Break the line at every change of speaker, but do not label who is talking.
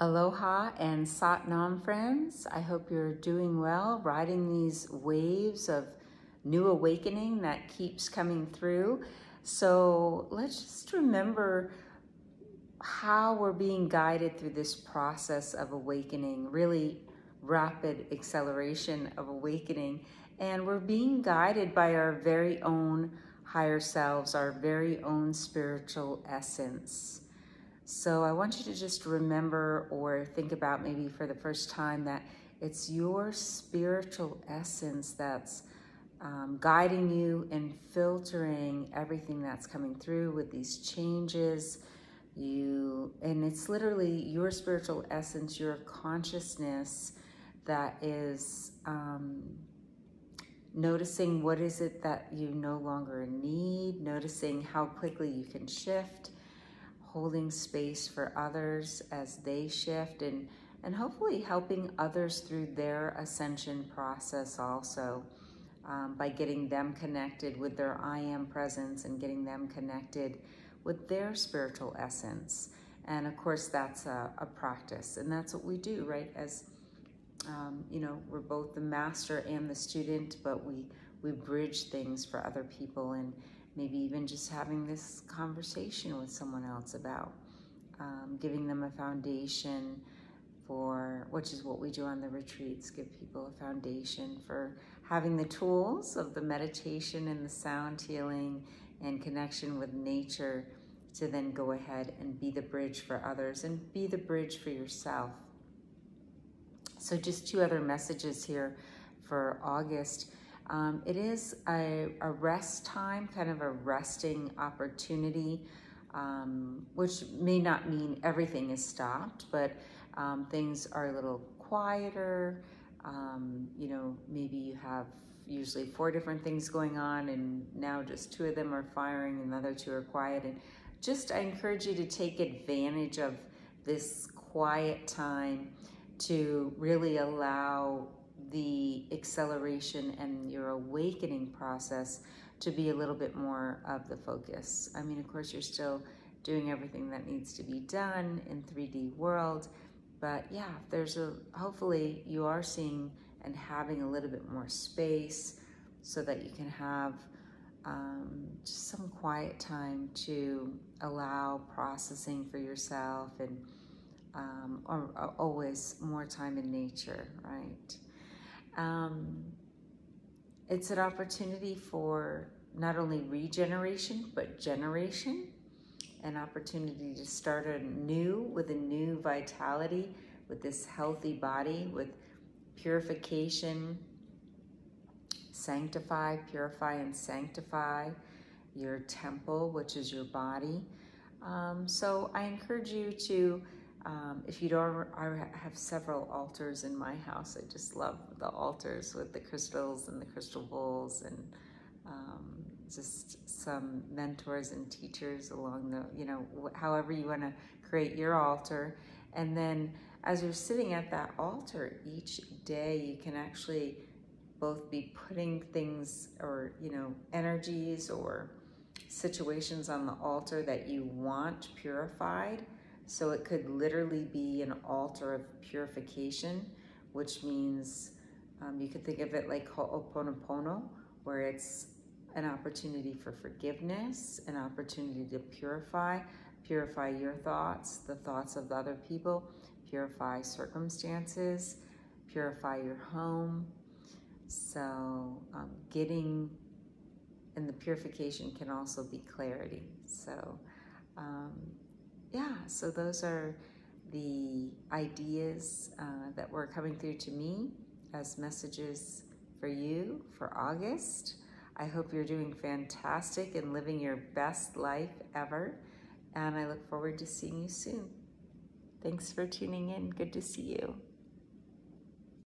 Aloha and Sat Nam friends. I hope you're doing well, riding these waves of new awakening that keeps coming through. So let's just remember how we're being guided through this process of awakening, really rapid acceleration of awakening. And we're being guided by our very own higher selves, our very own spiritual essence. So I want you to just remember or think about maybe for the first time that it's your spiritual essence that's um, guiding you and filtering everything that's coming through with these changes. You and it's literally your spiritual essence, your consciousness that is um, noticing what is it that you no longer need, noticing how quickly you can shift holding space for others as they shift and, and hopefully helping others through their ascension process also um, by getting them connected with their I am presence and getting them connected with their spiritual essence. And of course, that's a, a practice, and that's what we do, right? As um, you know, we're both the master and the student, but we we bridge things for other people and maybe even just having this conversation with someone else about um, giving them a foundation for which is what we do on the retreats give people a foundation for having the tools of the meditation and the sound healing and connection with nature to then go ahead and be the bridge for others and be the bridge for yourself. So just two other messages here for august um, it is a, a, rest time, kind of a resting opportunity, um, which may not mean everything is stopped, but um, things are a little quieter. Um, you know, maybe you have usually four different things going on, and now just two of them are firing, and the other two are quiet. And just I encourage you to take advantage of this quiet time to really allow the acceleration and your awakening process to be a little bit more of the focus. I mean, of course, you're still doing everything that needs to be done in 3D world, but yeah, there's a hopefully you are seeing and having a little bit more space so that you can have um, just some quiet time to allow processing for yourself and um, or, or always more time in nature, right? Um, it's an opportunity for not only regeneration, but generation, an opportunity to start anew with a new vitality, with this healthy body, with purification, sanctify, purify, and sanctify your temple, which is your body. Um, so I encourage you to um, if you don't, I have several altars in my house. I just love the altars with the crystals and the crystal bowls and um, just some mentors and teachers along the, you know, however you want to create your altar. And then as you're sitting at that altar each day, you can actually both be putting things or, you know, energies or situations on the altar that you want purified so it could literally be an altar of purification, which means um, you could think of it like Ho'oponopono, where it's an opportunity for forgiveness, an opportunity to purify, purify your thoughts, the thoughts of the other people, purify circumstances, purify your home. So um, getting, and the purification can also be clarity. So um, yeah, so those are the ideas uh, that were coming through to me as messages for you for August. I hope you're doing fantastic and living your best life ever. And I look forward to seeing you soon. Thanks for tuning in. Good to see you.